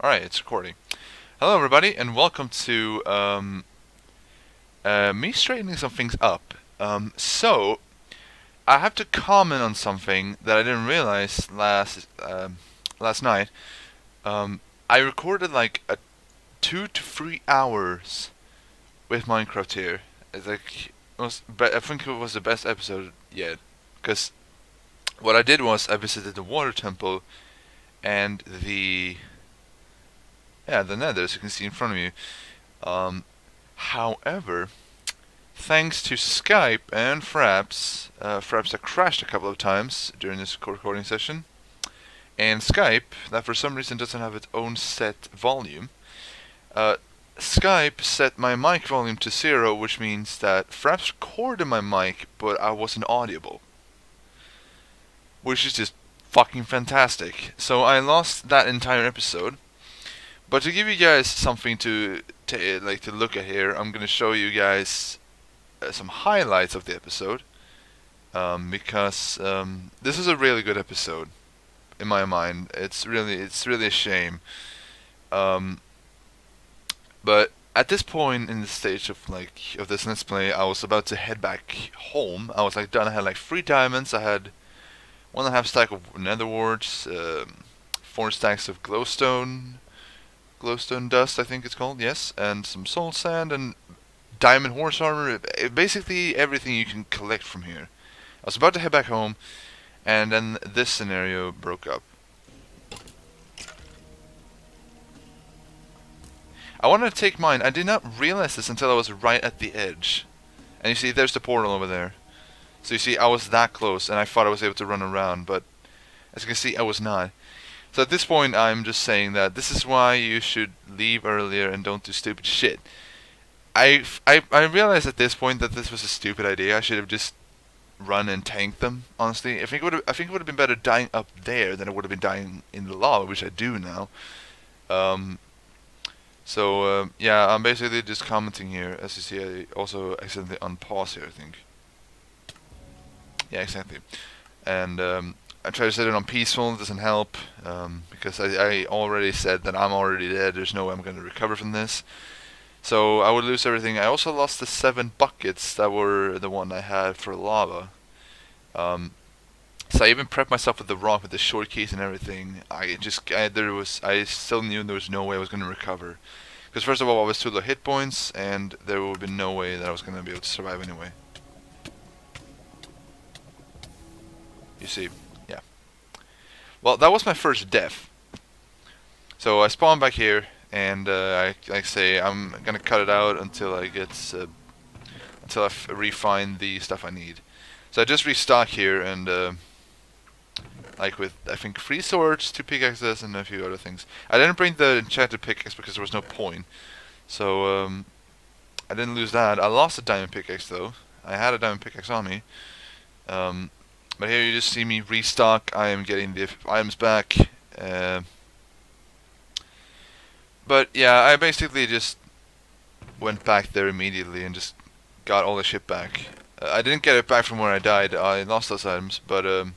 Alright, it's recording. Hello everybody, and welcome to um, uh, me straightening some things up. Um, so, I have to comment on something that I didn't realize last um, last night. Um, I recorded like a two to three hours with Minecraft here. It's like, it was, I think it was the best episode yet. Because what I did was I visited the water temple and the yeah, the nether, as you can see in front of you. Um, however, thanks to Skype and Fraps, uh, Fraps had crashed a couple of times during this recording session, and Skype, that for some reason doesn't have its own set volume, uh, Skype set my mic volume to zero, which means that Fraps recorded my mic, but I wasn't audible. Which is just fucking fantastic. So I lost that entire episode. But to give you guys something to, to like to look at here, I'm gonna show you guys uh, some highlights of the episode um, because um, this is a really good episode in my mind. It's really it's really a shame. Um, but at this point in the stage of like of this let's play, I was about to head back home. I was like done. I had like three diamonds. I had one and a half stack of nether warts, um, four stacks of glowstone, glowstone dust, I think it's called, yes, and some soul sand and diamond horse armor, eh, eh, basically everything you can collect from here. I was about to head back home, and then this scenario broke up. I wanted to take mine. I did not realize this until I was right at the edge. And you see, there's the portal over there. So you see, I was that close, and I thought I was able to run around, but as you can see, I was not. So at this point, I'm just saying that this is why you should leave earlier and don't do stupid shit. I, I, I realized at this point that this was a stupid idea. I should have just run and tanked them. Honestly, I think it would I think it would have been better dying up there than it would have been dying in the lava, which I do now. Um, so uh, yeah, I'm basically just commenting here. As you see, I also accidentally unpause here. I think. Yeah, exactly. And um, I try to set it on peaceful, it doesn't help, um, because I, I, already said that I'm already dead, there's no way I'm going to recover from this. So I would lose everything. I also lost the seven buckets that were the one I had for lava. Um, so I even prepped myself with the rock, with the short keys and everything. I just, I, there was, I still knew there was no way I was going to recover. Because first of all, I was too low hit points, and there would be no way that I was going to be able to survive anyway. You see. Well, that was my first death. So I spawn back here, and uh, I, I say I'm gonna cut it out until I get uh, until I refine the stuff I need. So I just restock here, and uh, like with I think three swords, two pickaxes, and a few other things. I didn't bring the enchanted pickaxe because there was no point. So um, I didn't lose that. I lost a diamond pickaxe though. I had a diamond pickaxe on me. Um, but here you just see me restock. I am getting the items back. Uh, but yeah, I basically just went back there immediately and just got all the shit back. Uh, I didn't get it back from where I died. I lost those items, but um,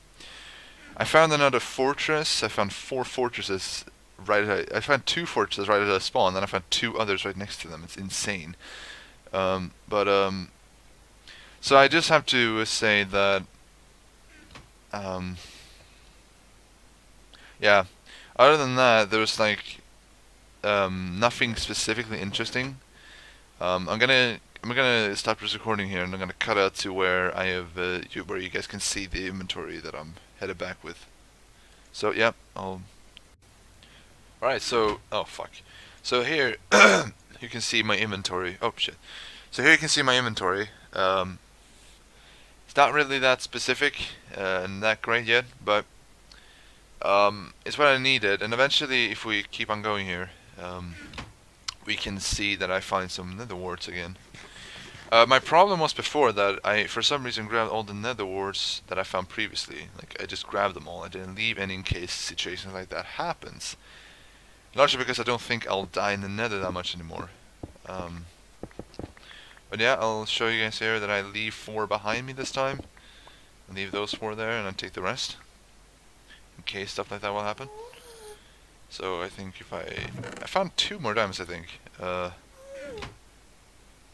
I found another fortress. I found four fortresses right at, I found two fortresses right at a spawn, then I found two others right next to them. It's insane. Um, but um, so I just have to say that um, yeah. Other than that, there was like um, nothing specifically interesting. Um, I'm gonna I'm gonna stop this recording here, and I'm gonna cut out to where I have uh, you, where you guys can see the inventory that I'm headed back with. So yeah, I'll. All right. So oh fuck. So here you can see my inventory. Oh shit. So here you can see my inventory. Um, it's not really that specific uh, and that great yet, but um, it's what I needed. And eventually, if we keep on going here, um, we can see that I find some nether warts again. Uh, my problem was before that I, for some reason, grabbed all the nether warts that I found previously. Like, I just grabbed them all. I didn't leave any in case situations like that happens. Largely because I don't think I'll die in the nether that much anymore. Um, but yeah, I'll show you guys here that I leave four behind me this time. I leave those four there and I take the rest. In case stuff like that will happen. So I think if I... I found two more diamonds, I think. Uh,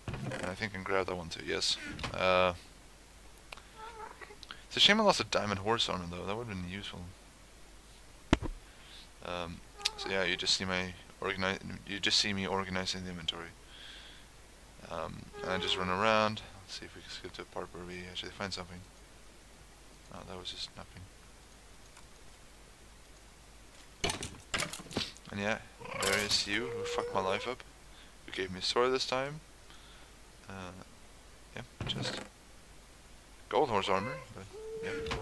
and I think I can grab that one too, yes. Uh, it's a shame I lost a diamond horse armor though, that would have been useful. Um, so yeah, you just see my organize. You just see me organizing the inventory. Um, and I just run around. Let's see if we can skip to a part where we actually find something. Oh, that was just nothing. And yeah, there is you who fucked my life up. Who gave me a sword this time. Uh, yeah, just gold horse armor, but yeah,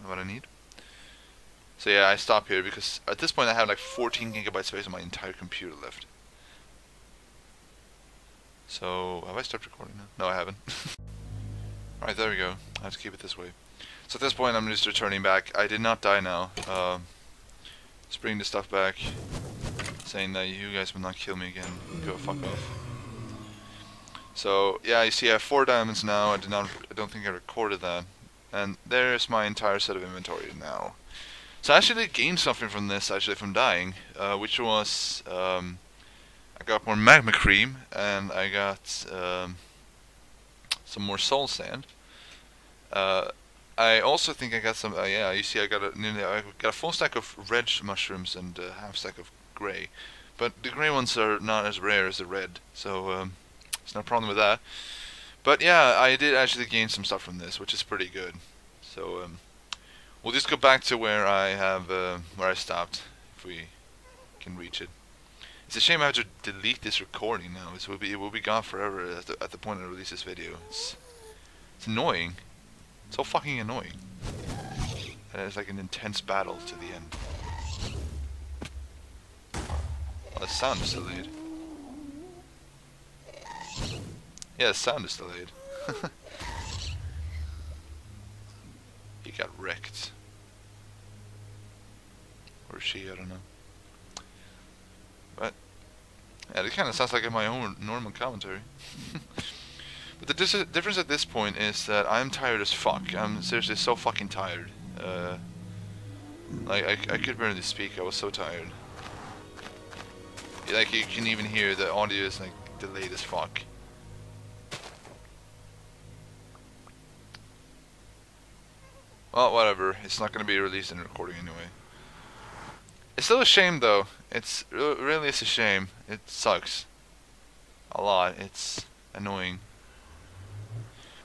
not what I need. So yeah, I stop here because at this point I have like 14 gigabytes space on my entire computer left. So, have I stopped recording now? No, I haven't. Alright, there we go. I have to keep it this way. So at this point I'm just returning back. I did not die now. Um, let's bring the stuff back. Saying that you guys will not kill me again. Go fuck off. So, yeah, you see I have four diamonds now. I did not, I don't think I recorded that. And there's my entire set of inventory now. So I actually gained something from this, actually, from dying, uh, which was, um, I got more magma cream, and I got um, some more soul sand. Uh, I also think I got some, uh, yeah, you see I got a, I got a full stack of red mushrooms and a half stack of grey. But the grey ones are not as rare as the red, so um, there's no problem with that. But yeah, I did actually gain some stuff from this, which is pretty good. So, um, We'll just go back to where I have uh, where I stopped, if we can reach it. It's a shame I have to delete this recording now. It will be it will be gone forever at the, at the point I release this video. It's it's annoying. It's so fucking annoying. And it's like an intense battle to the end. Oh, the sound is delayed. Yeah, the sound is delayed. he got wrecked. Or she, I don't know. Yeah, it kind of sounds like my own normal commentary. but the difference at this point is that I'm tired as fuck. I'm seriously so fucking tired. Uh, like, I, I could barely speak, I was so tired. Like, you can even hear the audio is, like, delayed as fuck. Well, whatever. It's not going to be released in recording anyway. It's still a shame though. It's uh, really it's a shame. It sucks. A lot. It's annoying.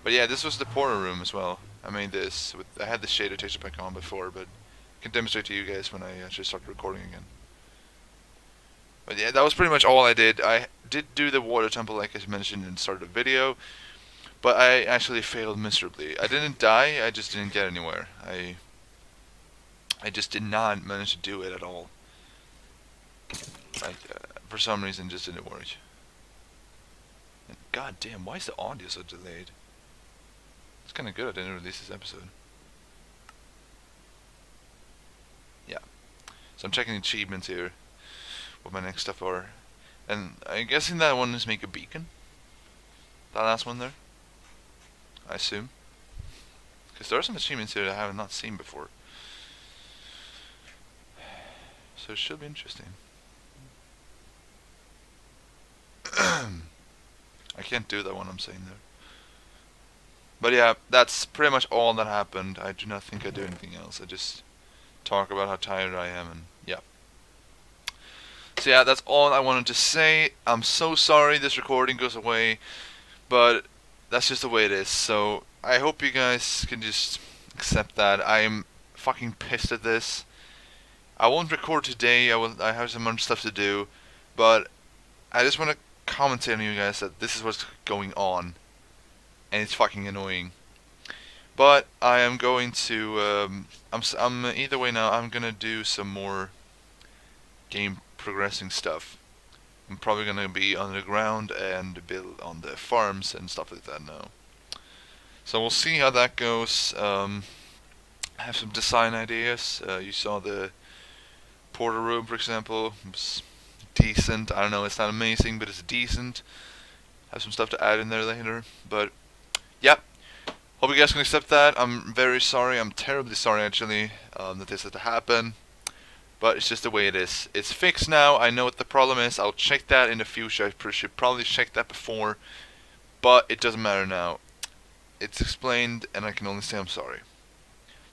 But yeah, this was the portal room as well. I made this with I had the shader texture pack on before, but I can demonstrate to you guys when I actually start recording again. But yeah, that was pretty much all I did. I did do the water temple like I mentioned in the start of the video, but I actually failed miserably. I didn't die, I just didn't get anywhere. I I just did not manage to do it at all. Like, uh, for some reason, just didn't work. God damn, why is the audio so delayed? It's kind of good I didn't release this episode. Yeah. So I'm checking achievements here. What my next stuff are. And I'm guessing that one is make a beacon. That last one there. I assume. Because there are some achievements here that I have not seen before. So it should be interesting. I can't do that one I'm saying there. But yeah, that's pretty much all that happened. I do not think I do anything else. I just talk about how tired I am and yeah. So yeah, that's all I wanted to say. I'm so sorry this recording goes away, but that's just the way it is. So I hope you guys can just accept that. I'm fucking pissed at this. I won't record today. I will. I have some other stuff to do, but I just want to commentate on you guys that this is what's going on, and it's fucking annoying. But I am going to. Um, I'm. I'm either way now. I'm gonna do some more game progressing stuff. I'm probably gonna be underground and build on the farms and stuff like that now. So we'll see how that goes. Um, I have some design ideas. Uh, you saw the Portal room, for example, was decent. I don't know, it's not amazing, but it's decent. Have some stuff to add in there later. But, yeah. Hope you guys can accept that. I'm very sorry. I'm terribly sorry, actually, um, that this had to happen. But it's just the way it is. It's fixed now. I know what the problem is. I'll check that in the future. I should probably check that before. But it doesn't matter now. It's explained, and I can only say I'm sorry.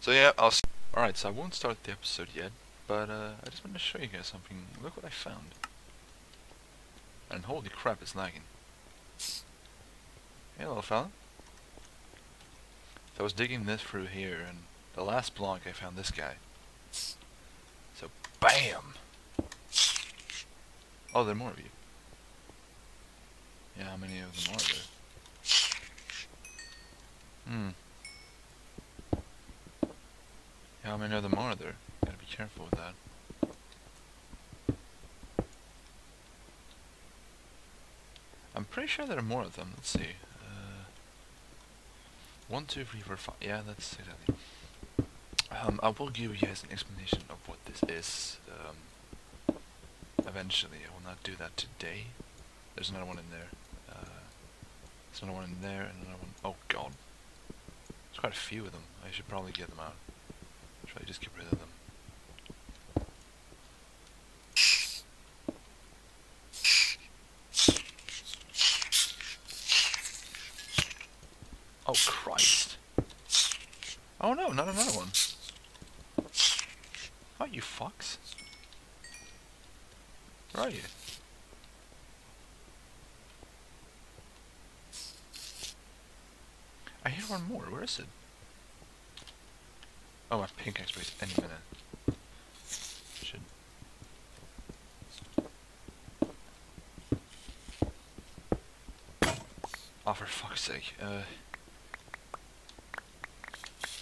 So yeah, I'll... Alright, so I won't start the episode yet. But uh, I just want to show you guys something. Look what I found. And holy crap, it's lagging. Hey little fella. So I was digging this through here, and the last block I found this guy. So, BAM! Oh, there are more of you. Yeah, how many of them are there? Hmm. Yeah, how many of them are there? Gotta be careful with that. I'm pretty sure there are more of them. Let's see. Uh, one, two, three, four, five. Yeah, that's exactly. Um, I will give you guys an explanation of what this is. Um, eventually, I will not do that today. There's another one in there. Uh, there's another one in there, and another one. Oh god. There's quite a few of them. I should probably get them out. Should I just get rid of them? Oh Christ. Oh no, not another one. Oh, you fucks. Where are you? I hear one more. Where is it? Oh, my pickaxe breaks any minute. Should. Oh, for fuck's sake. Uh.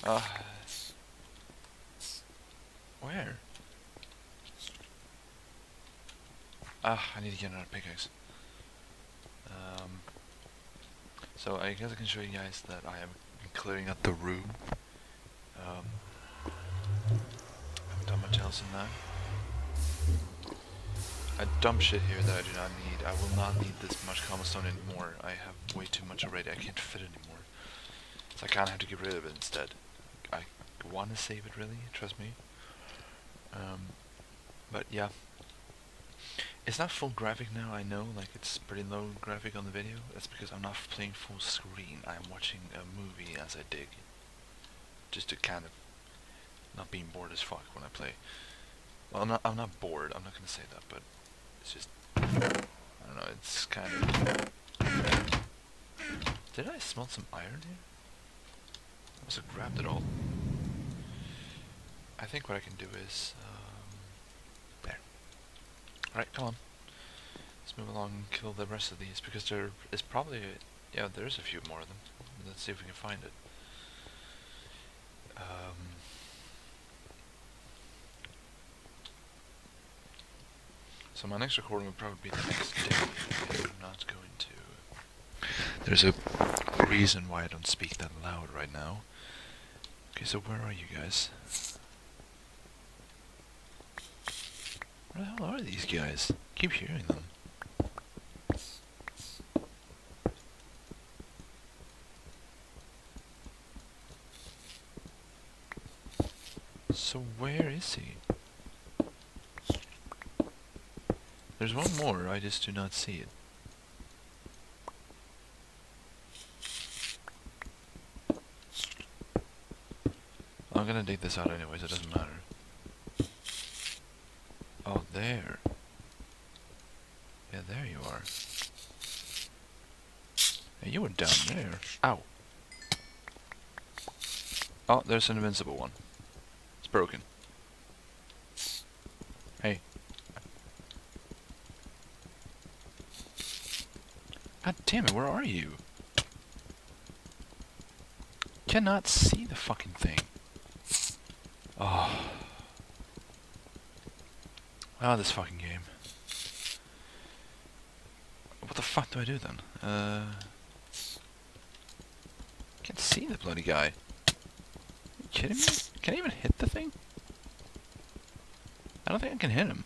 Uh. Where? Ah, I need to get another pickaxe. Um. So I guess I can show you guys that I am clearing out the room. Um, haven't done much else in that. I dump shit here that I do not need. I will not need this much cobblestone anymore. I have way too much already. I can't fit anymore. So I kind of have to get rid of it instead. Want to save it really, trust me. Um, but yeah. It's not full graphic now, I know, like it's pretty low graphic on the video. That's because I'm not playing full screen. I'm watching a movie as I dig. Just to kind of not being bored as fuck when I play. Well, I'm not, I'm not bored, I'm not gonna say that, but it's just, I don't know, it's kind of... Did I smell some iron here? I must have grabbed it all. I think what I can do is, um, there. Alright, come on. Let's move along and kill the rest of these, because there is probably, yeah, there's a few more of them. Let's see if we can find it. Um, so my next recording will probably be the next day. I'm not going to. There's a reason why I don't speak that loud right now. Okay, so where are you guys? Where the hell are these guys? I keep hearing them. So where is he? There's one more, I just do not see it. I'm gonna dig this out anyways, it doesn't matter. There. Yeah, there you are. Hey, you were down there. Ow. Oh, there's an invincible one. It's broken. Hey. God damn it, where are you? Cannot see the fucking thing. Oh. Ah, this fucking game. What the fuck do I do then? Uh, can't see the bloody guy. Are you kidding me? Can I even hit the thing? I don't think I can hit him.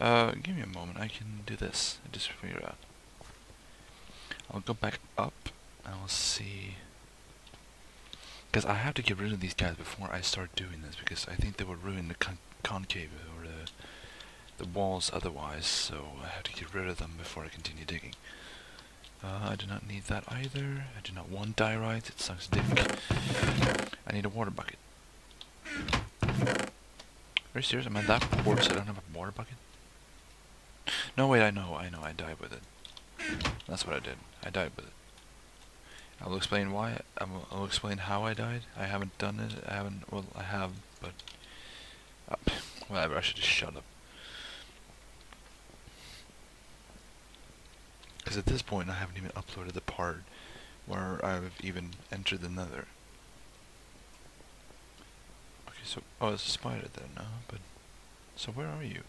Uh, give me a moment. I can do this. I just figure out. I'll go back up. I will see. Because I have to get rid of these guys before I start doing this, because I think they will ruin the con concave or the, the walls otherwise, so I have to get rid of them before I continue digging. Uh, I do not need that either. I do not want diorite, it sucks dick. I need a water bucket. Are you serious? Am I that poor so I don't have a water bucket? No, wait, I know, I know, I died with it. That's what I did. I died with it. I will explain why. I will, explain how I died. I haven't done it. I haven't. Well, I have, but uh, whatever. I should just shut up. Because at this point, I haven't even uploaded the part where I've even entered the Nether. Okay, so oh, it's a spider there now. But so where are you?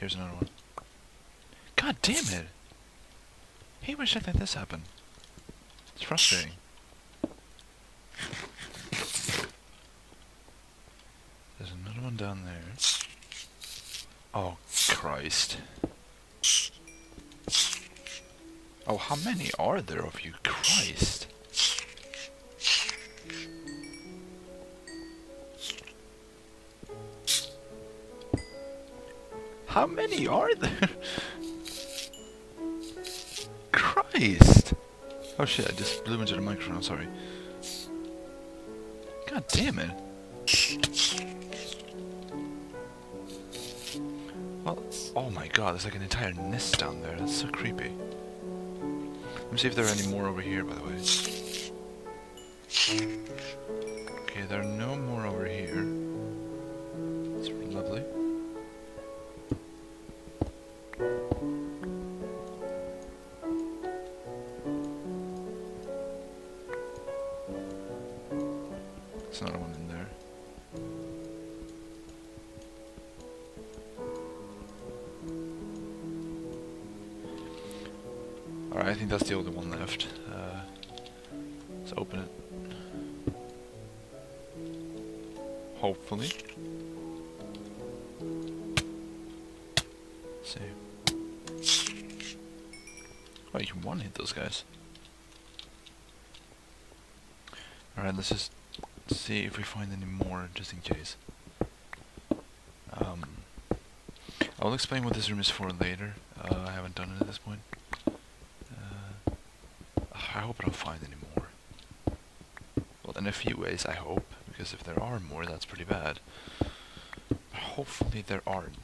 Here's another one. God damn it! Hey, why shit like this happen? It's frustrating. There's another one down there. Oh, Christ. Oh, how many are there of you? Christ. How many are there? Christ! Oh shit, I just blew into the microphone, I'm sorry. God damn it. Well, oh my god, there's like an entire nest down there. That's so creepy. Let me see if there are any more over here, by the way. Okay, there are no more over here. Those guys. Alright, let's just see if we find any more, just in case. Um, I'll explain what this room is for later. Uh, I haven't done it at this point. Uh, I hope I don't find any more. Well, in a few ways, I hope, because if there are more, that's pretty bad. But hopefully there aren't.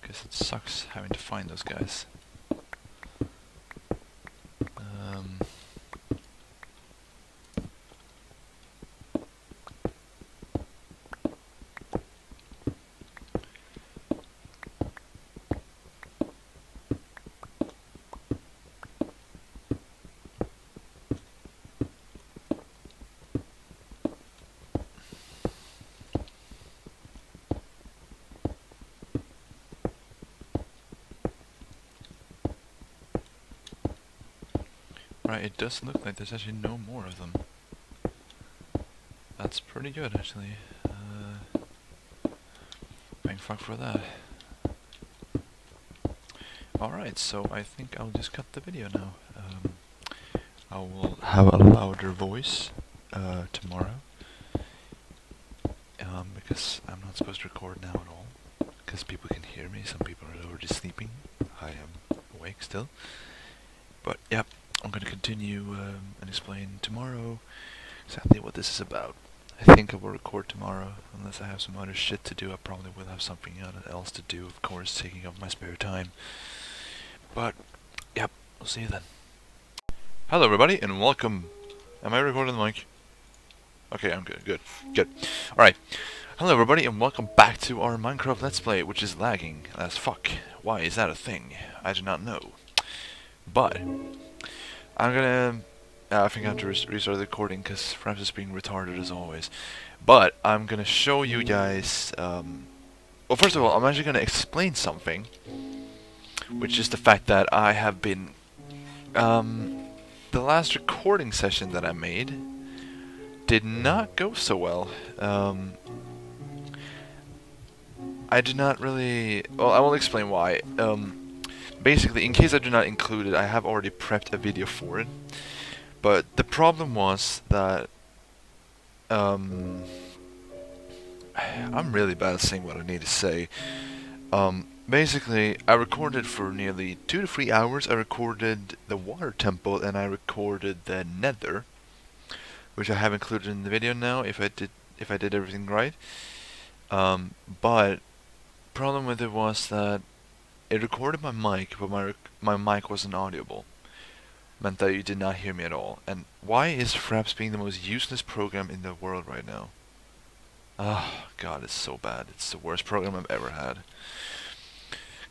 Because it sucks having to find those guys. Does look like there's actually no more of them. That's pretty good, actually. Uh, fuck for that. Alright, so I think I'll just cut the video now. Um, I will have a louder voice uh, tomorrow. Um, because I'm not supposed to record now at all. Because people can hear me, some people are already sleeping. I am awake still. But, yep. I'm going to continue um, and explain tomorrow exactly what this is about. I think I will record tomorrow, unless I have some other shit to do. I probably will have something else to do, of course, taking up my spare time. But, yep, we'll see you then. Hello everybody, and welcome. Am I recording the mic? Okay, I'm good, good, good. Alright. Hello everybody, and welcome back to our Minecraft Let's Play, which is lagging as fuck. Why is that a thing? I do not know. But, I'm gonna... Uh, I think I have to res restart the recording because Fraps is being retarded as always. But I'm gonna show you guys... Um, well, first of all, I'm actually gonna explain something. Which is the fact that I have been... Um, the last recording session that I made did not go so well. Um, I did not really... Well, I will explain why. Um, basically, in case I do not include it, I have already prepped a video for it. But the problem was that... Um, I'm really bad at saying what I need to say. Um, basically, I recorded for nearly two to three hours. I recorded the water temple and I recorded the nether, which I have included in the video now. If I did, if I did everything right. Um, but problem with it was that it recorded my mic, but my my mic wasn't audible. Meant that you did not hear me at all. And why is Fraps being the most useless program in the world right now? Oh, God, it's so bad. It's the worst program I've ever had.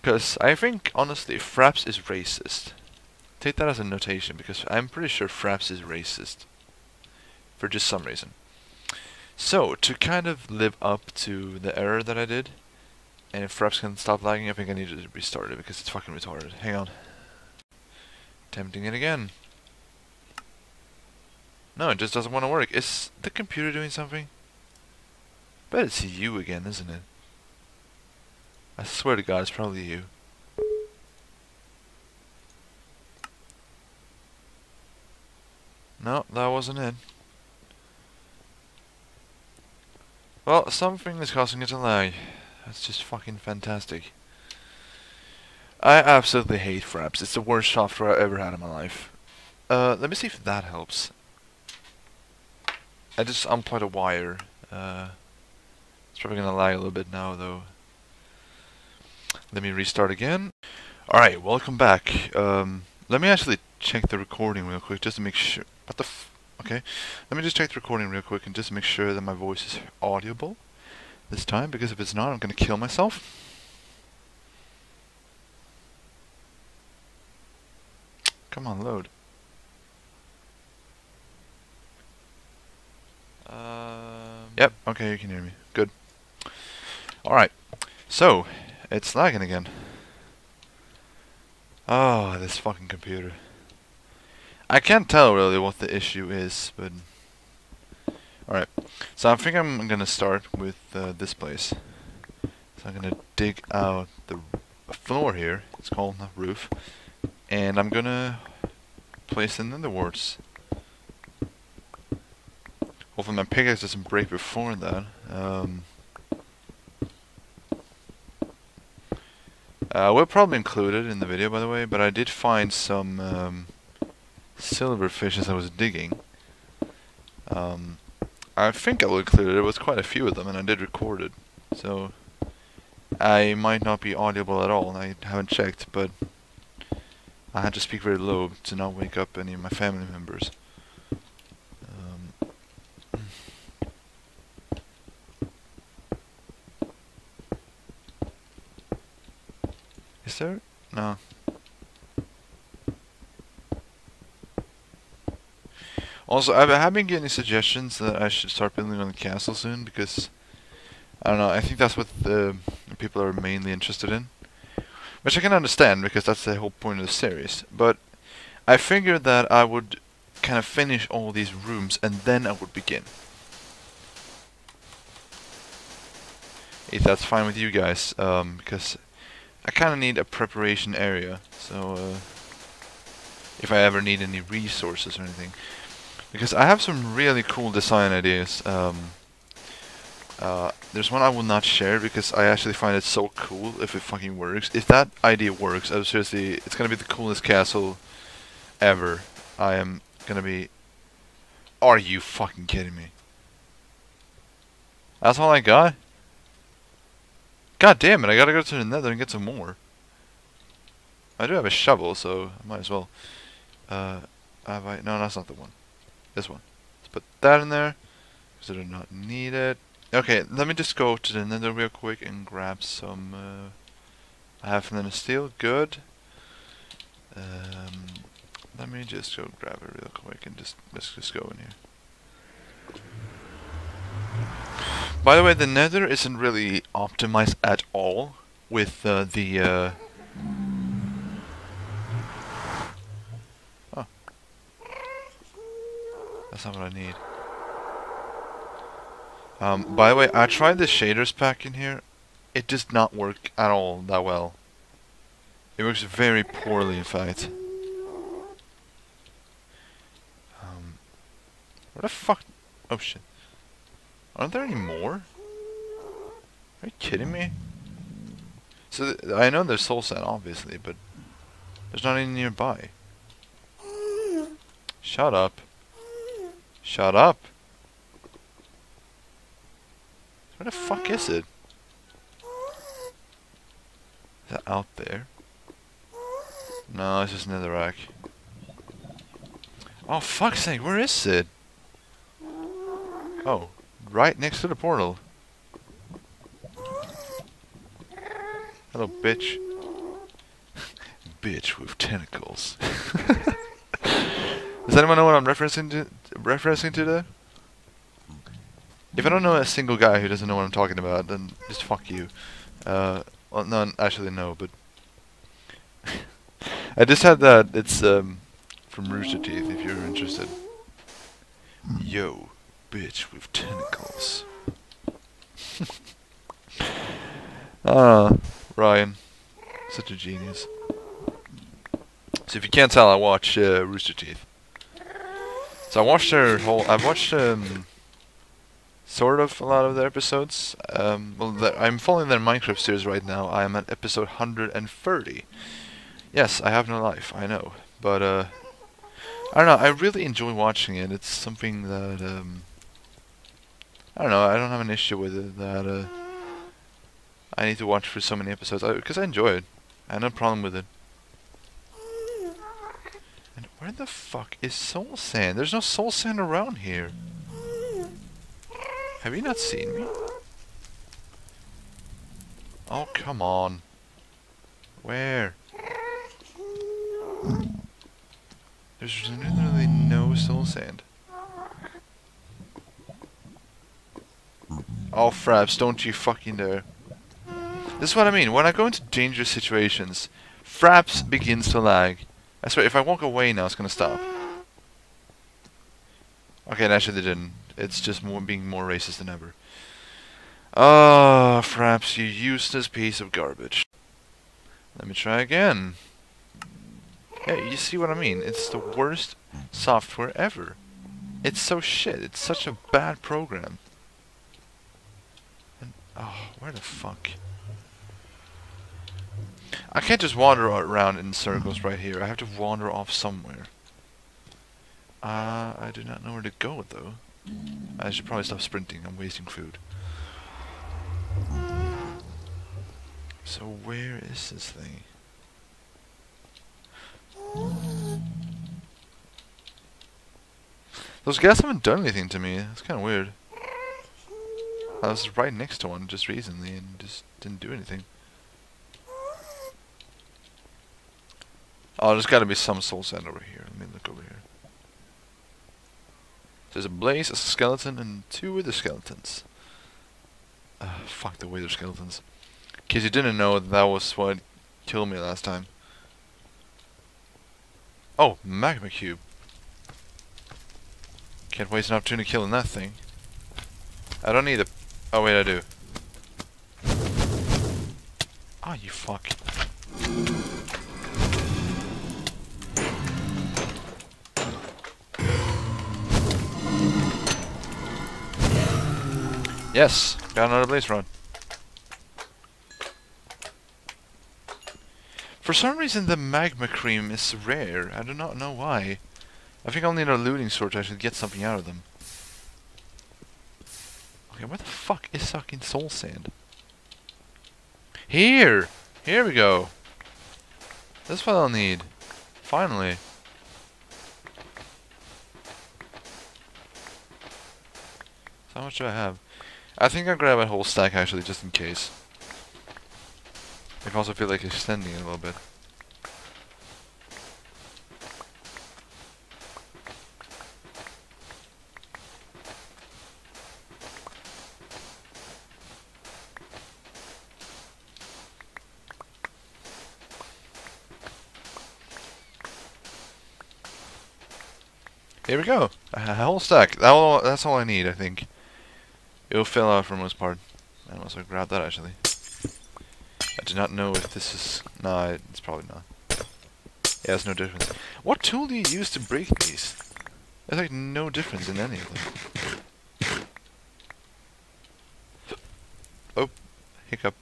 Because I think, honestly, Fraps is racist. Take that as a notation, because I'm pretty sure Fraps is racist. For just some reason. So, to kind of live up to the error that I did, and if Fraps can stop lagging, I think I need to restart it, because it's fucking retarded. Hang on. Tempting it again. No, it just doesn't want to work. Is the computer doing something? Bet it's you again, isn't it? I swear to God, it's probably you. No, that wasn't it. Well, something is causing it to lag. That's just fucking fantastic. I absolutely hate Fraps. It's the worst software I've ever had in my life. Uh, let me see if that helps. I just unplugged a wire. Uh, it's probably gonna lag a little bit now though. Let me restart again. Alright, welcome back. Um, let me actually check the recording real quick just to make sure. What the Okay, let me just check the recording real quick and just make sure that my voice is audible this time because if it's not, I'm gonna kill myself. Come on, load. Um, yep, okay, you can hear me. Good. Alright, so, it's lagging again. Oh, this fucking computer. I can't tell really what the issue is, but... Alright, so I think I'm gonna start with uh, this place. So I'm gonna dig out the floor here, it's called the roof, and I'm gonna place in the warts. Hopefully my pickaxe doesn't break before that. Um, Uh, we'll probably include it in the video, by the way, but I did find some um, silverfish as I was digging. Um, I think I will include it. There was quite a few of them, and I did record it. So I might not be audible at all. I haven't checked, but I had to speak very low to not wake up any of my family members. Um, Is there? No. Also, I've, I've been getting suggestions that I should start building on the castle soon because I don't know. I think that's what the people are mainly interested in, which I can understand because that's the whole point of the series. But I figured that I would kind of finish all these rooms and then I would begin. If that's fine with you guys, um, because I kind of need a preparation area, so uh, if I ever need any resources or anything. Because I have some really cool design ideas. Um, uh, there's one I will not share because I actually find it so cool if it fucking works. If that idea works, I seriously, it's gonna be the coolest castle ever. I am gonna be... Are you fucking kidding me? That's all I got? God damn it, I gotta go to the nether and get some more. I do have a shovel, so I might as well. Uh, have I? No, that's not the one. This one. Let's put that in there, because I do not need it. Okay, let me just go to the nether real quick and grab some, uh, half flint of steel, good. Um, let me just go grab it real quick and just, let's just go in here. By the way, the nether isn't really optimized at all with uh, the... Uh... That's not what I need. Um, by the way, I tried the shaders pack in here. it does not work at all that well. It works very poorly, in fact. Um, where the fuck? Oh shit. Aren't there any more? Are you kidding me? So I know there's soul sand, obviously, but there's not any nearby. Shut up. Shut up. Where the fuck is it? Is that out there? No, it's just netherrack. Oh, fuck's sake, where is it? Oh, right next to the portal. Hello, bitch. bitch with tentacles. Does anyone know what I'm referencing to? Referencing to there? If I don't know a single guy who doesn't know what I'm talking about, then just fuck you. Uh, well, no, actually no, but I just had that. It's um, from Rooster Teeth. If you're interested. Yo, bitch with tentacles. ah, Ryan, such a genius. So if you can't tell, I watch uh, Rooster Teeth. So I watched their whole. I've watched um, sort of a lot of their episodes. Um, well, I'm following their Minecraft series right now. I am at episode 130. Yes, I have no life. I know, but uh, I don't know. I really enjoy watching it. It's something that um, I don't know. I don't have an issue with it that uh, I need to watch for so many episodes because I, I enjoy it. I have no problem with it. Where the fuck is soul sand? There's no soul sand around here. Have you not seen me? Oh, come on. Where? There's literally no soul sand. Oh, Fraps, don't you fucking dare. This is what I mean. When I go into dangerous situations, Fraps begins to lag. I swear, if I walk away now, it's gonna stop. Okay, actually they didn't. It's just more being more racist than ever. Ah, oh, Fraps, you useless piece of garbage. Let me try again. Yeah, you see what I mean? It's the worst software ever. It's so shit. It's such a bad program. And, oh, where the fuck? I can't just wander around in circles right here. I have to wander off somewhere. Uh, I do not know where to go, though. I should probably stop sprinting. I'm wasting food. So where is this thing? Those guys haven't done anything to me. That's kind of weird. I was right next to one just recently and just didn't do anything. Oh, there's got to be some soul sand over here. Let me look over here. There's a blaze, a skeleton, and two wither skeletons. Uh, fuck the wither skeletons. In case you didn't know, that was what killed me last time. Oh, magma cube. Can't waste an opportunity killing that thing. I don't need a... Oh wait, I do. Ah, oh, you fuck. Yes, got another blaze rod. For some reason the magma cream is rare. I do not know why. I think I'll need a looting sword to actually get something out of them. Okay, where the fuck is sucking soul sand? Here! Here we go. That's what I'll need. Finally. So how much do I have? I think I'll grab a whole stack actually, just in case. I also feel like extending it a little bit. Here we go. A whole stack. That will, that's all I need, I think. It'll fill out for most part. And also grab that actually. I do not know if this is... Nah, it's probably not. Yeah, there's no difference. What tool do you use to break these? There's like no difference in any of them. Oh, hiccup.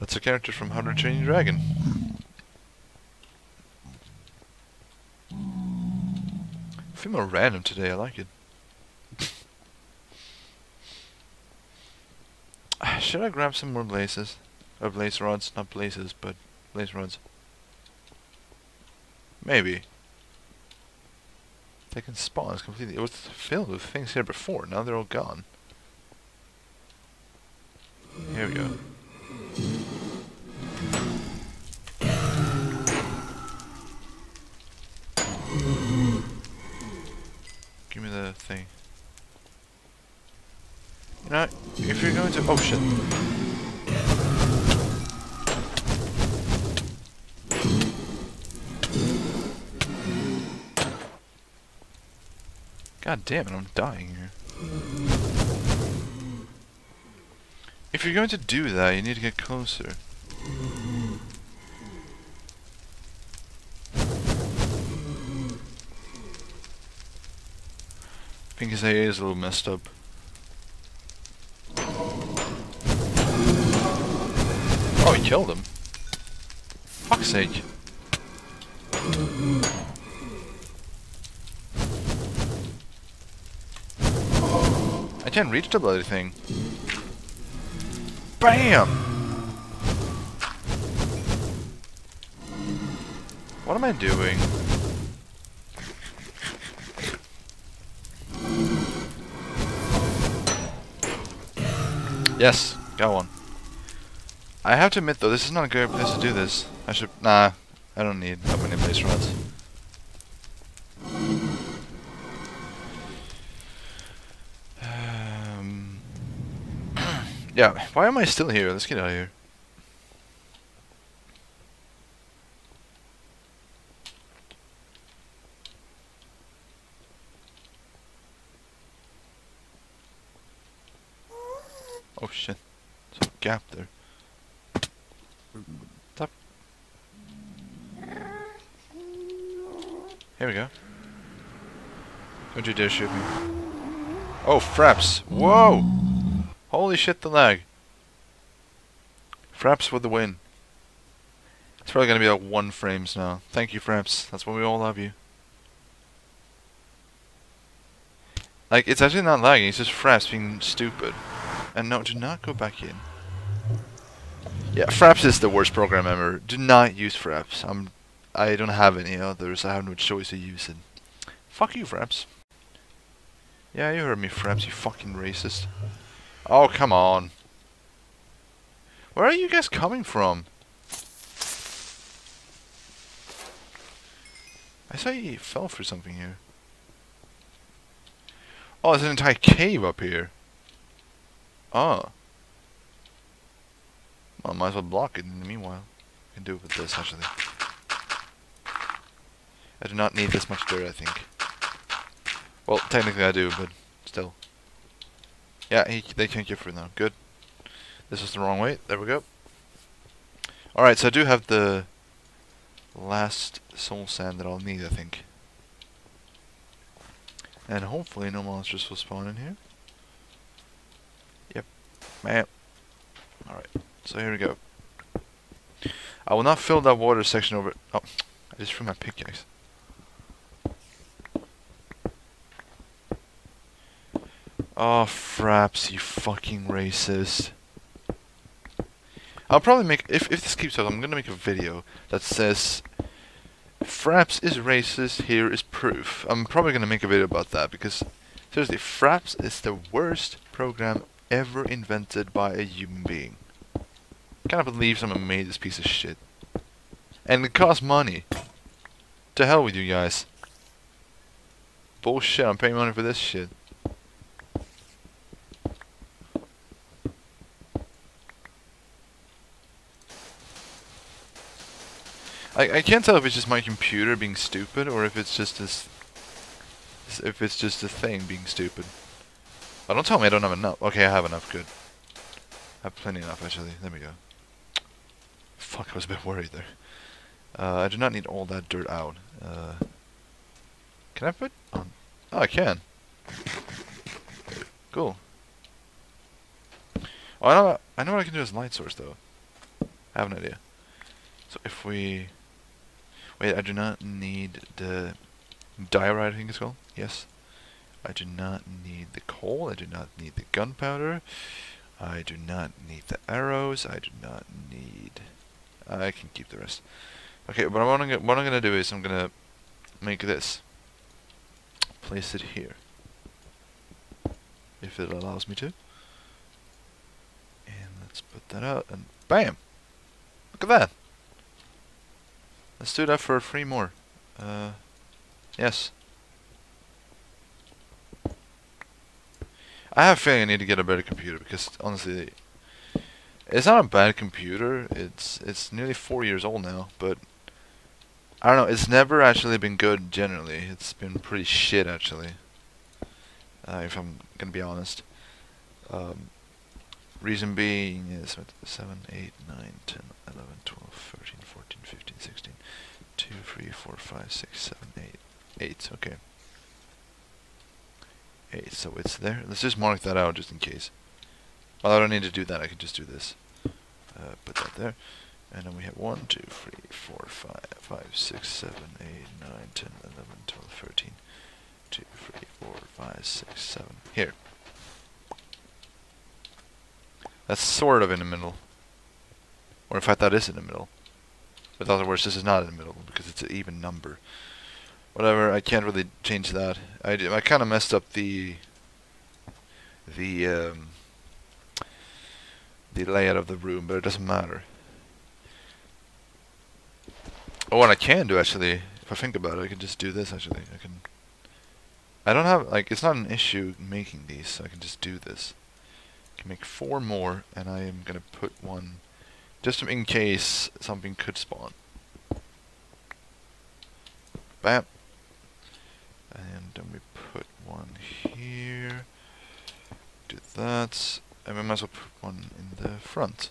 That's a character from How to Train Your Dragon. I feel more random today, I like it. Should I grab some more blazes? Or blaze rods, not blazes, but blaze rods. Maybe. They can spawn completely. It was filled with things here before, now they're all gone. Here we go. Give me the thing. If you're going to... Oh shit. God damn it, I'm dying here. If you're going to do that, you need to get closer. I think his AA is a little messed up. Oh, them. Fuck's sake. I can't reach the bloody thing. BAM! What am I doing? Yes, got one. I have to admit though, this is not a good place to do this. I should... Nah, I don't need that many blaze rods. Um, yeah, why am I still here? Let's get out of here. Oh shit. There's a gap there. Stop. Here we go. Don't you dare shoot me. Oh, fraps. Whoa! Holy shit, the lag. Fraps with the win. It's probably gonna be like one frames now. Thank you, Fraps. That's why we all love you. Like, it's actually not lagging, it's just Fraps being stupid. And no, do not go back in. Yeah, Fraps is the worst program ever. Do not use Fraps. I'm, I don't have any others. I have no choice to use it. Fuck you, Fraps. Yeah, you heard me, Fraps, you fucking racist. Oh, come on. Where are you guys coming from? I saw you fell for something here. Oh, there's an entire cave up here. Oh. Well, might as well block it in the meanwhile. I can do it with this, actually. I do not need this much dirt, I think. Well, technically I do, but still. Yeah, he, they can't get through now. Good. This is the wrong way. There we go. Alright, so I do have the last soul sand that I'll need, I think. And hopefully no monsters will spawn in here. Yep. Man. Alright, so here we go. I will not fill that water section over... Oh, I just threw my pickaxe. Oh, fraps, you fucking racist. I'll probably make... If, if this keeps up, I'm gonna make a video that says... Fraps is racist, here is proof. I'm probably gonna make a video about that, because... Seriously, Fraps is the worst program ever invented by a human being. Can't believe someone made this piece of shit. And it costs money. To hell with you guys. Bullshit, I'm paying money for this shit. I, I can't tell if it's just my computer being stupid or if it's just this if it's just a thing being stupid. Oh, don't tell me I don't have enough. Okay, I have enough. Good. I have plenty enough actually. There we go. Fuck, I was a bit worried there. Uh, I do not need all that dirt out. Uh, can I put on? Oh, I can. Cool. Oh, I know. I know what I can do as light source though. I have an idea. So if we wait, I do not need the diorite. I think it's called. Yes. I do not need the coal. I do not need the gunpowder. I do not need the arrows. I do not need. I can keep the rest. Okay, but what I'm gonna what I'm gonna do is I'm gonna make this. Place it here, if it allows me to. And let's put that out, and bam! Look at that. Let's do that for three more. Uh, yes. I have a feeling I need to get a better computer because honestly, it's not a bad computer. It's it's nearly four years old now, but I don't know. It's never actually been good generally. It's been pretty shit actually. Uh, if I'm gonna be honest. Um, reason being is 7, 8, 9, 10, 11, 12, 13, 14, 15, 16, 2, 3, 4, 5, 6, 7, 8. 8, okay. 8, so it's there. Let's just mark that out just in case. Well, I don't need to do that. I can just do this. Uh, put that there. And then we have 1, 2, 3, 4, 5, 5, 6, 7, 8, 9, 10, 11, 12, 13, 2, 3, 4, 5, 6, 7. Here. That's sort of in the middle. Or in fact that is in the middle. With other words, this is not in middle because it's an even number. Whatever, I can't really change that. I, I kind of messed up the the um, the layout of the room, but it doesn't matter. Oh, what I can do actually, if I think about it, I can just do this actually. I can. I don't have like it's not an issue making these, so I can just do this. I can make four more, and I am gonna put one just in case something could spawn. Bam. And then we put one here. Do that. And we might as well put one in the front.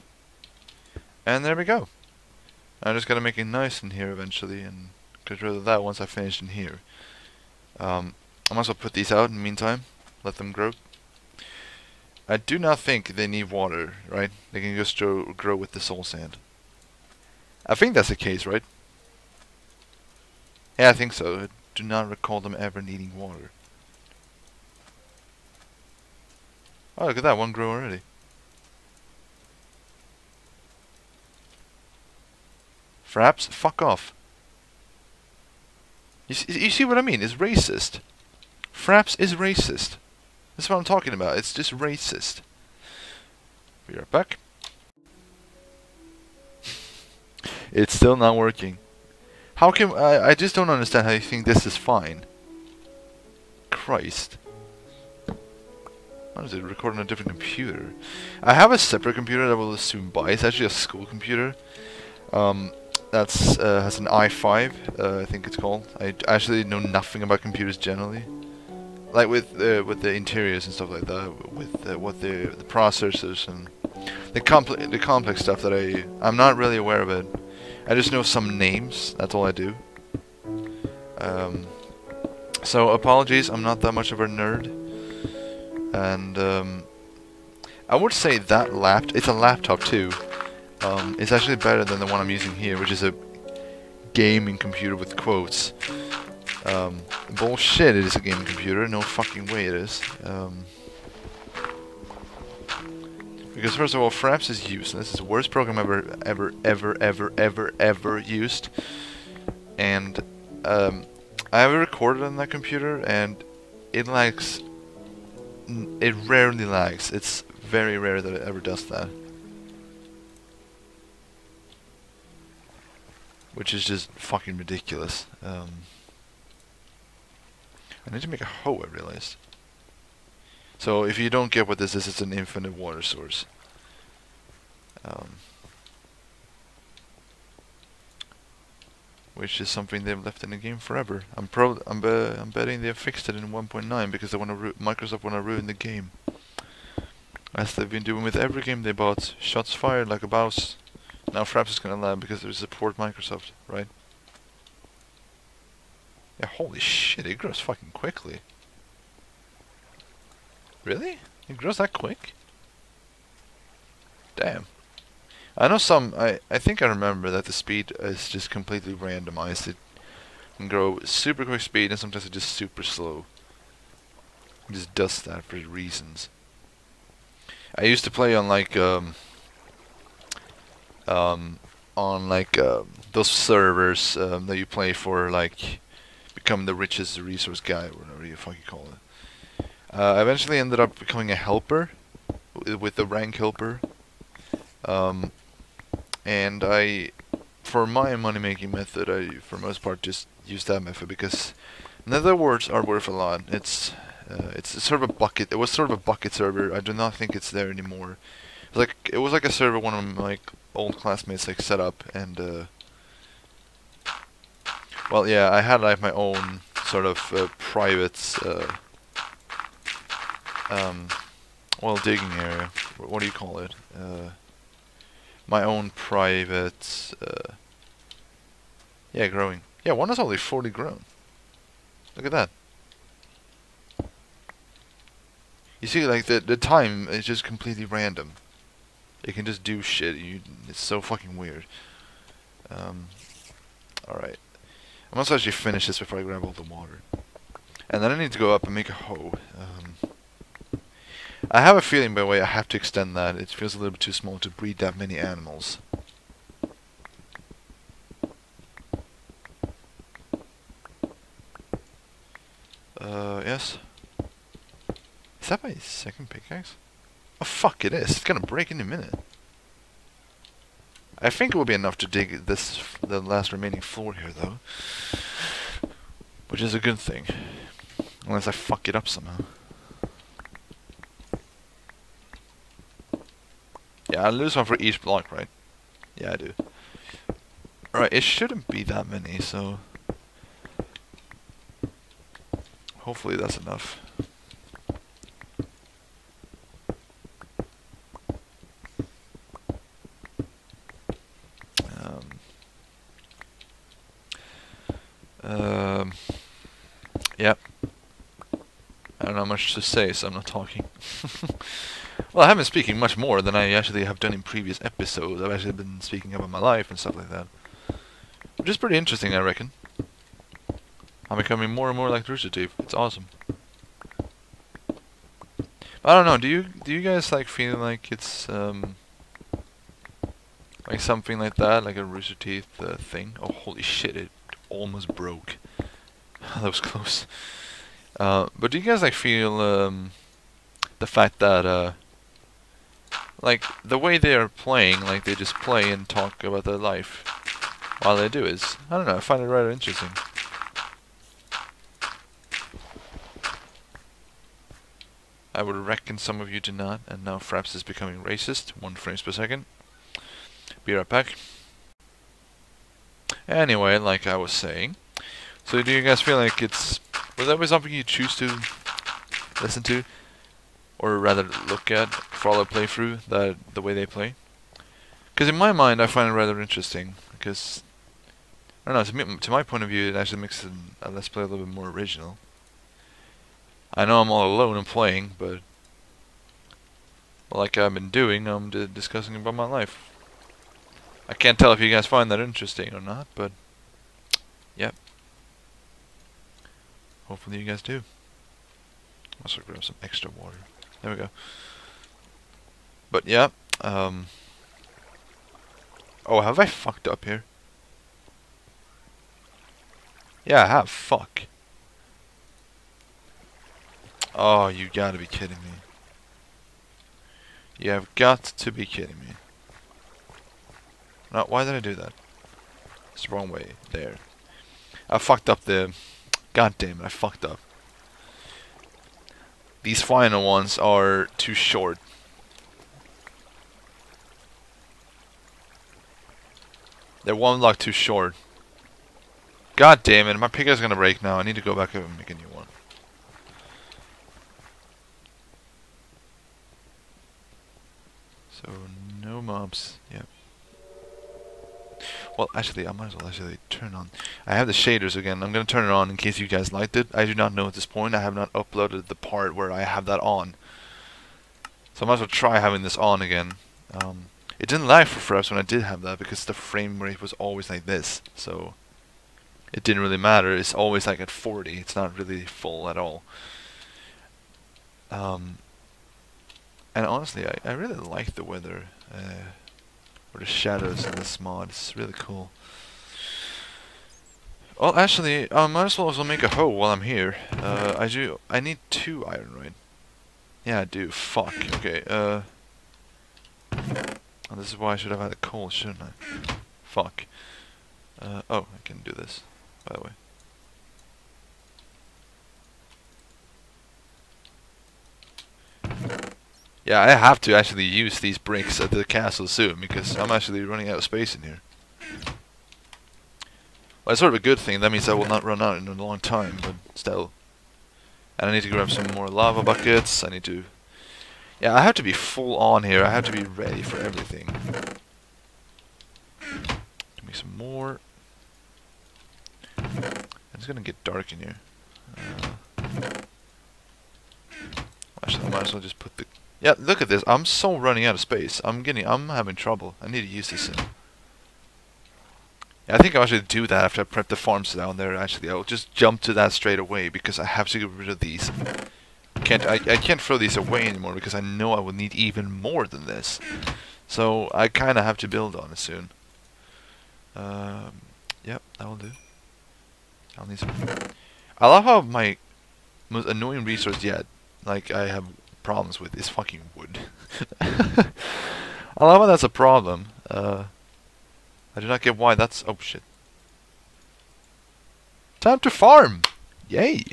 And there we go. I'm just gotta make it nice in here eventually and get rid of that once I finish in here. Um, I might as well put these out in the meantime. Let them grow. I do not think they need water, right? They can just grow, grow with the soul sand. I think that's the case, right? Yeah, I think so. I do not recall them ever needing water. Oh, look at that, one grew already. Fraps, fuck off. You see, you see what I mean? It's racist. Fraps is racist. That's what I'm talking about. It's just racist. Be right back. it's still not working. How can I? I just don't understand how you think this is fine. Christ. Why is it recording on a different computer? I have a separate computer that will soon buy. It's actually a school computer. Um, that's uh, has an i5, uh, I think it's called. I actually know nothing about computers generally like with uh, with the interiors and stuff like that, with uh, what the the processors and the complex the complex stuff that I I'm not really aware of it. I just know some names. That's all I do. Um, so apologies, I'm not that much of a nerd, and um, I would say that laptop. It's a laptop too. Um, it's actually better than the one I'm using here, which is a gaming computer with quotes. Um, bullshit, it is a gaming computer. No fucking way it is. Um, because first of all, Fraps is useless. It's the worst program ever, ever, ever, ever, ever, ever used. And um, I have it recorded on that computer, and it lags. It rarely lags. It's very rare that it ever does that. Which is just fucking ridiculous. Um, I need to make a hoe, I realized. So if you don't get what this is, it's an infinite water source. Um, which is something they've left in the game forever. I'm pro. I'm, be I'm betting they have fixed it in 1.9 because they want to Microsoft want to ruin the game. As they've been doing with every game they bought. Shots fired like a boss. Now Fraps is gonna land because they support Microsoft, right? Yeah, holy shit, it grows fucking quickly. Really? It grows that quick? Damn. I know some, I, I think I remember that the speed is just completely randomized. It can grow super quick speed and sometimes it's just super slow. It just does that for reasons. I used to play on like, um, um, on like, um, those servers, um, that you play for like, become the richest resource guy, or whatever you fucking call it. Uh, I eventually ended up becoming a helper, with the rank helper. Um, and I, for my money making method, I for most part just use that method because nether warts are worth a lot. It's uh, it's sort of a Bukkit. It was sort of a Bukkit server. I do not think it's there anymore. It was like it was like a server one of my like old classmates like set up and uh, well yeah I had like my own sort of uh, private uh, um, well digging area. What do you call it? Uh, my own private, uh, yeah, growing. Yeah, one is only 40 grown. Look at that. You see, like, the, the time is just completely random. It can just do shit. You, it's so fucking weird. Um, alright. I must actually finish this before I grab all the water. And then I need to go up and make a hoe. Um, I have a feeling, by the way, I have to extend that. It feels a little bit too small to breed that many animals. Uh, yes? Is that my second pickaxe? Oh, fuck, it is. It's gonna break any minute. I think it will be enough to dig this, the last remaining floor here, though. Which is a good thing. Unless I fuck it up somehow. Yeah, I lose one for each block, right? Yeah, I do. Alright, it shouldn't be that many, so... Hopefully that's enough. Um, um, yep. I don't know much to say, so I'm not talking. Well, I haven't been speaking much more than I actually have done in previous episodes. I've actually been speaking about my life and stuff like that. Which is pretty interesting, I reckon. I'm becoming more and more like Rooster Teeth. It's awesome. I don't know, do you do you guys like feel like it's um like something like that, like a Rooster Teeth uh, thing? Oh holy shit, it almost broke. that was close. Uh, but do you guys like feel um the fact that uh like the way they are playing, like they just play and talk about their life while they do is, I don't know, I find it rather interesting. I would reckon some of you do not, and now Fraps is becoming racist, one frames per second. Be right back. Anyway, like I was saying, so do you guys feel like it's, was that something you choose to listen to? or rather look at, follow playthrough, that the way they play. Because in my mind, I find it rather interesting, because, I don't know, to, me, to my point of view, it actually makes a uh, Let's Play a little bit more original. I know I'm all alone and playing, but like I've been doing, I'm discussing about my life. I can't tell if you guys find that interesting or not, but, yep. Hopefully you guys do. Also grab some extra water. There we go. But yeah, um... Oh, have I fucked up here? Yeah, I have. Fuck. Oh, you gotta be kidding me. You have got to be kidding me. No, why did I do that? It's the wrong way. There. I fucked up the... God damn it, I fucked up. These final ones are too short. They're one block too short. God damn it, my is gonna break now. I need to go back and make a new one. So no mobs. Yep. Well, actually, I might as well actually turn on. I have the shaders again. I'm gonna turn it on in case you guys liked it. I do not know at this point. I have not uploaded the part where I have that on. So I might as well try having this on again. Um, it didn't lag for fraps when I did have that because the frame rate was always like this. So it didn't really matter. It's always like at 40. It's not really full at all. Um, and honestly, I, I really like the weather. Uh, or the shadows in this mod. It's really cool. Well, actually, I might as well also make a hoe while I'm here. Uh, I do. I need two iron, right? Yeah, I do. Fuck. Okay. Uh. Oh, this is why I should have had a coal, shouldn't I? Fuck. Uh, oh, I can do this. By the way. Yeah, I have to actually use these bricks at the castle soon because I'm actually running out of space in here. Well, it's sort of a good thing. That means I will not run out in a long time, but still. And I need to grab some more lava buckets. I need to... Yeah, I have to be full on here. I have to be ready for everything. Give me some more. It's gonna get dark in here. Uh, actually, I might as well just put the yeah, look at this. I'm so running out of space. I'm getting, I'm having trouble. I need to use this soon. Yeah, I think I'll actually do that after I prep the farms down there. Actually, I'll just jump to that straight away because I have to get rid of these. Can't I? I can't throw these away anymore because I know I will need even more than this. So I kind of have to build on it soon. Um, yep, that will do. I'll need some. I love how my most annoying resource yet, like I have problems with is fucking wood. I love how that's a problem. Uh, I do not get why that's... Oh shit. Time to farm! Yay!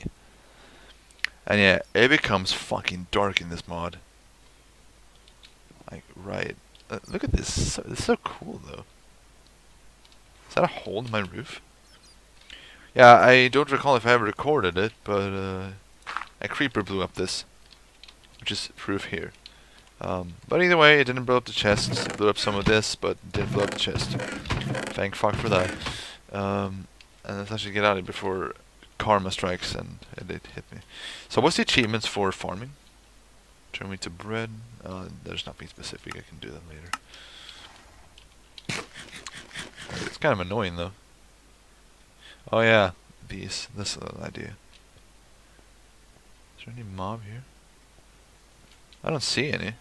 And yeah, it becomes fucking dark in this mod. Like, right. Uh, look at this. So, it's so cool, though. Is that a hole in my roof? Yeah, I don't recall if I ever recorded it, but uh, a creeper blew up this which is proof here. Um, but either way, it didn't blow up the chest. It blew up some of this, but didn't blow up the chest. Thank fuck for that. Um, and let's actually get out of here before karma strikes and it, it, hit me. So what's the achievements for farming? Turn me to bread. Uh, there's nothing specific. I can do that later. It's kind of annoying though. Oh yeah, bees. That's an idea. Is there any mob here? I don't see any.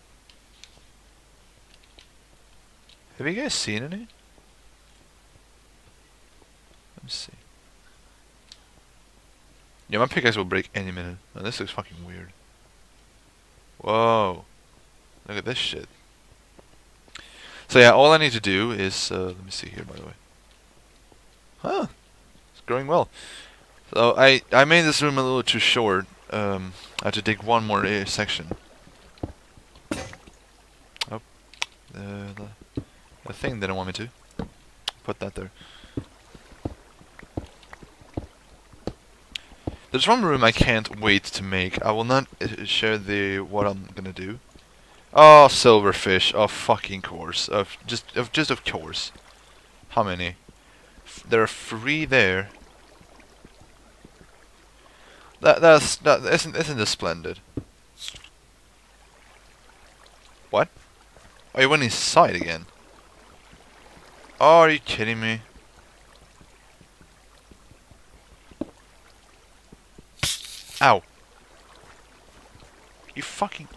Have you guys seen any? Let me see. Yeah, my pickaxe will break any minute. Oh, this looks fucking weird. Whoa. Look at this shit. So yeah, all I need to do is, uh, let me see here by the way. Huh. It's growing well. So I, I made this room a little too short. Um, I had to dig one more uh, section. The, the, the thing didn't want me to. Put that there. There's one room I can't wait to make. I will not uh, share the what I'm gonna do. Oh, silverfish. Of fucking course. Of just, of just of course. How many? F there are three there. That that's that isn't isn't this splendid? What? Oh, you went inside again. Oh, are you kidding me? Ow. You fucking...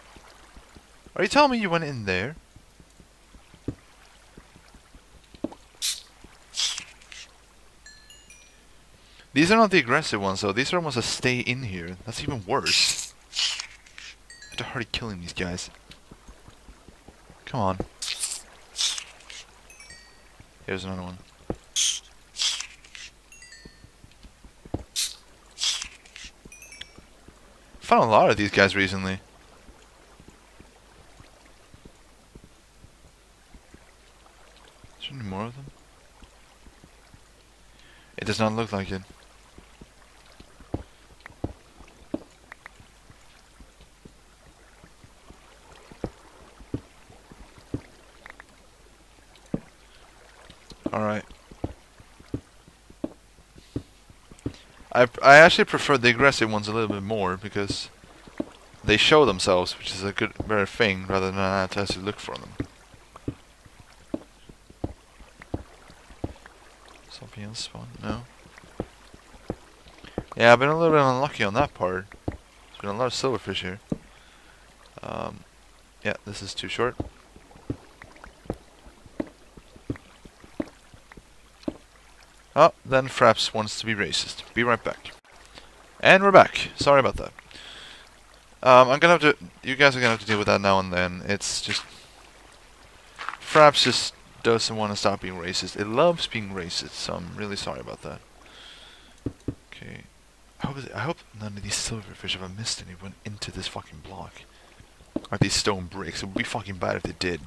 Are you telling me you went in there? These are not the aggressive ones though, these are almost a stay in here. That's even worse. I have to hurry killing these guys. Come on. Here's another one. Found a lot of these guys recently. Is there any more of them? It does not look like it. Alright. I, I actually prefer the aggressive ones a little bit more because they show themselves, which is a good better thing rather than I have to look for them. Something else spawn? No. Yeah, I've been a little bit unlucky on that part. There's been a lot of silverfish here. Um, yeah, this is too short. Oh, then Fraps wants to be racist. Be right back. And we're back. Sorry about that. Um, I'm gonna have to... You guys are gonna have to deal with that now and then. It's just... Fraps just doesn't want to stop being racist. It loves being racist, so I'm really sorry about that. Okay. I hope, I hope none of these silverfish, I missed any, went into this fucking block. Or these stone bricks. It would be fucking bad if they did.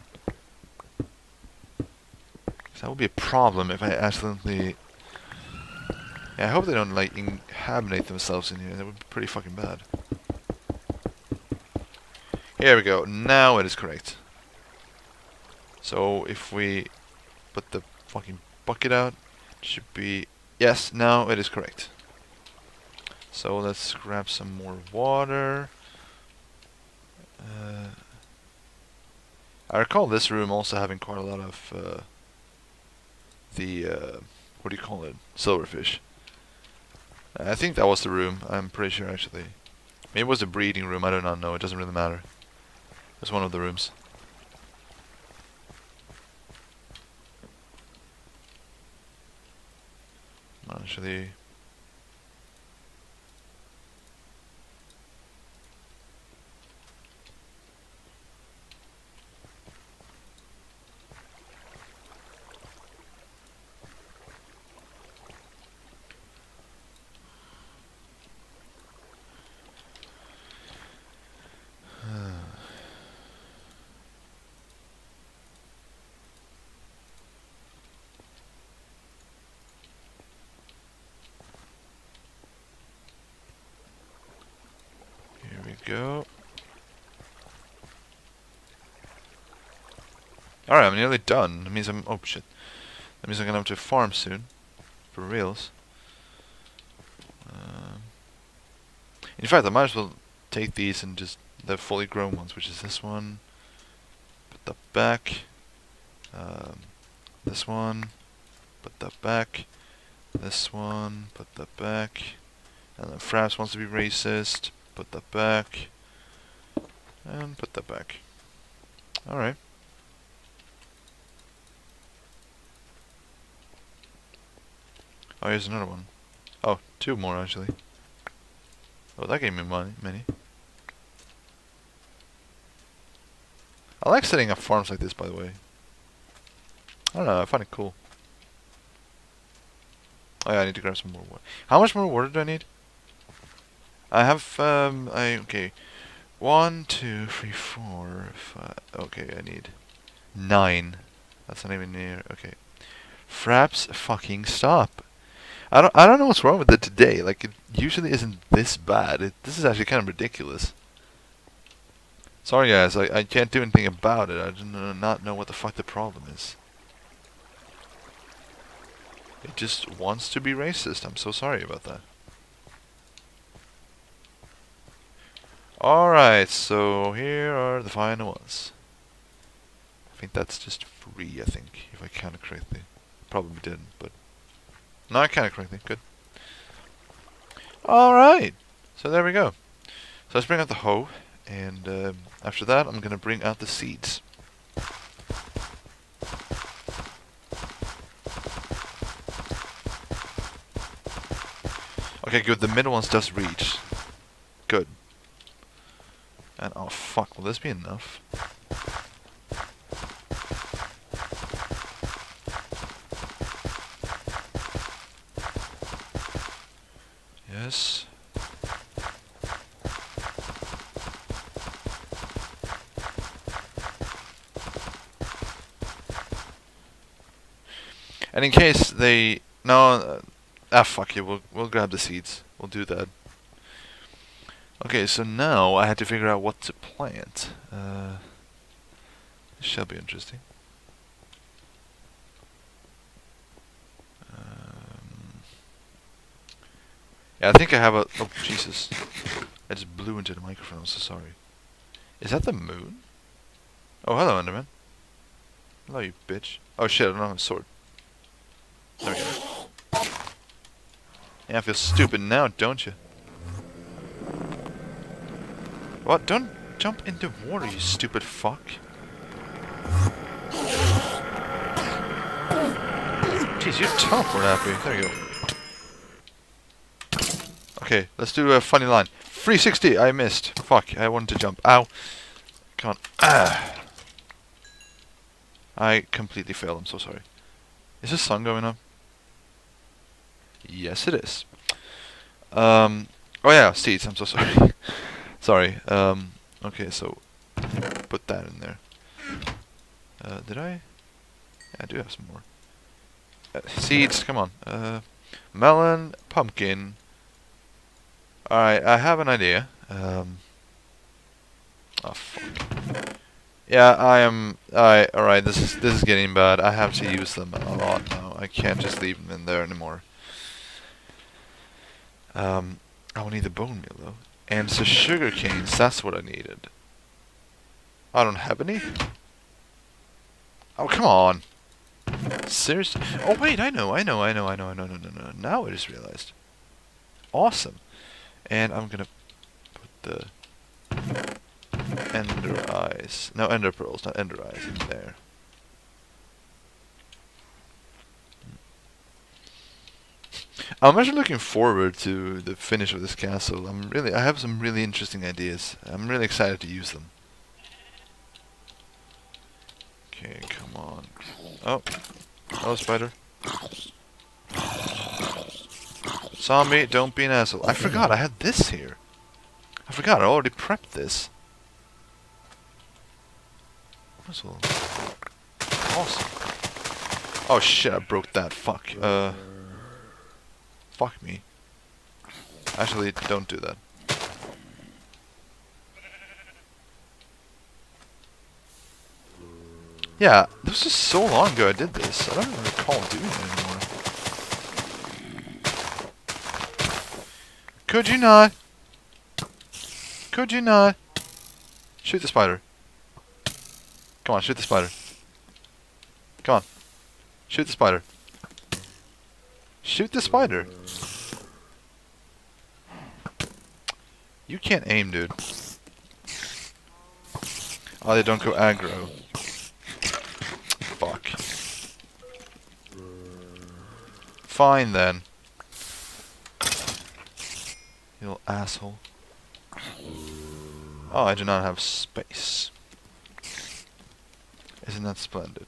that would be a problem if I accidentally yeah, I hope they don't like inhabit themselves in here. That would be pretty fucking bad. Here we go. Now it is correct. So if we put the fucking bucket out, it should be yes. Now it is correct. So let's grab some more water. Uh, I recall this room also having quite a lot of uh, the uh, what do you call it? Silverfish. I think that was the room. I'm pretty sure actually. Maybe it was the breeding room. I do not know. It doesn't really matter. It's one of the rooms. Actually, go. Alright, I'm nearly done. That means I'm... Oh, shit. That means I'm gonna have to farm soon. For reals. Um, in fact, I might as well take these and just... The fully grown ones, which is this one. Put that back. Um, this one. Put that back. This one. Put that back. And then Fraps wants to be racist put that back, and put that back. Alright. Oh, here's another one. Oh, two more actually. Oh, that gave me money, many. I like setting up farms like this, by the way. I don't know, I find it cool. Oh yeah, I need to grab some more water. How much more water do I need? I have, um, I, okay. One, two, three, four, five. Okay, I need nine. That's not even near. Okay. Fraps fucking stop. I don't, I don't know what's wrong with it today. Like, it usually isn't this bad. It, this is actually kind of ridiculous. Sorry guys, I, I can't do anything about it. I do not know what the fuck the problem is. It just wants to be racist. I'm so sorry about that. Alright, so here are the final ones. I think that's just free, I think, if I counted correctly. Probably didn't, but... No, I counted correctly. Good. Alright! So there we go. So let's bring out the hoe, and um, after that I'm gonna bring out the seeds. Okay, good. The middle ones does reach. Good. And oh fuck, will this be enough? Yes. And in case they no, uh, ah fuck you, we'll we'll grab the seeds. We'll do that. Okay, so now I had to figure out what to plant. Uh, this shall be interesting. Um, Yeah, I think I have a... Oh, Jesus. I just blew into the microphone, I'm so sorry. Is that the moon? Oh, hello, Enderman. Hello, you bitch. Oh, shit, I don't have a sword. There we go. Yeah, I feel stupid now, don't you? What? Don't jump into water, you stupid fuck. Jeez, you teleport at me. There you go. Okay, let's do a funny line. 360, I missed. Fuck, I wanted to jump. Ow. Come on. Ah. I completely failed, I'm so sorry. Is the sun going up? Yes, it is. Um, oh yeah, seeds, I'm so sorry. sorry. Um, okay, so put that in there. Uh, did I? Yeah, I do have some more. Uh, seeds, come on. Uh, melon, pumpkin. Alright, I have an idea. Um, oh, fuck. Yeah, I am... Alright, alright, this is, this is getting bad. I have to use them a lot now. I can't just leave them in there anymore. Um, I will need the bone meal, though. And so sugar canes, that's what I needed. I don't have any? Oh, come on. Seriously? Oh, wait, I know, I know, I know, I know, I know, no, no, no. Now I just realized. Awesome. And I'm gonna put the ender eyes. No, ender pearls, not ender eyes in there. I'm actually looking forward to the finish of this castle. I'm really, I have some really interesting ideas. I'm really excited to use them. Okay, come on. Oh, hello, spider. Zombie, don't be an asshole. I forgot I had this here. I forgot I already prepped this. Awesome. Oh shit, I broke that. Fuck. Uh. Fuck me. Actually, don't do that. Yeah, this was so long ago I did this. I don't even recall doing it anymore. Could you not? Could you not? Shoot the spider. Come on, shoot the spider. Come on. Shoot the spider. Shoot the spider. You can't aim, dude. Oh, they don't go aggro. Fuck. Fine, then. You little asshole. Oh, I do not have space. Isn't that splendid?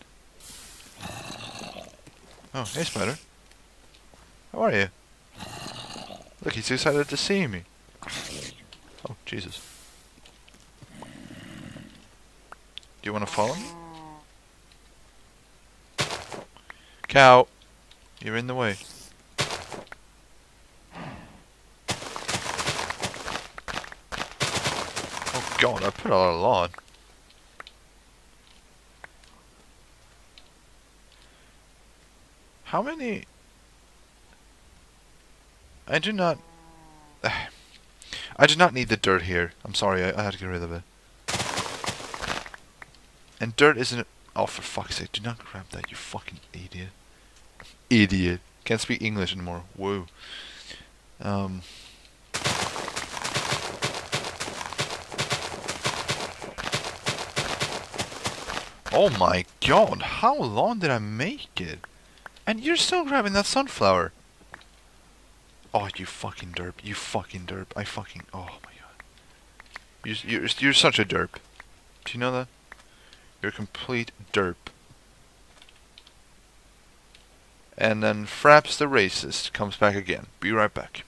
Oh, hey, spider. How are you? Look, he's excited to see me. Oh, Jesus. Do you want to follow me? Cow, you're in the way. Oh god, I put a lot of. How many... I do not... I do not need the dirt here. I'm sorry, I, I had to get rid of it. And dirt isn't... Oh, for fuck's sake, do not grab that, you fucking idiot. Idiot. Can't speak English anymore. Whoa. Um... Oh my god, how long did I make it? And you're still grabbing that sunflower. Oh, you fucking derp. You fucking derp. I fucking... Oh my god. You're, you're, you're such a derp. Do you know that? You're a complete derp. And then Fraps the racist comes back again. Be right back.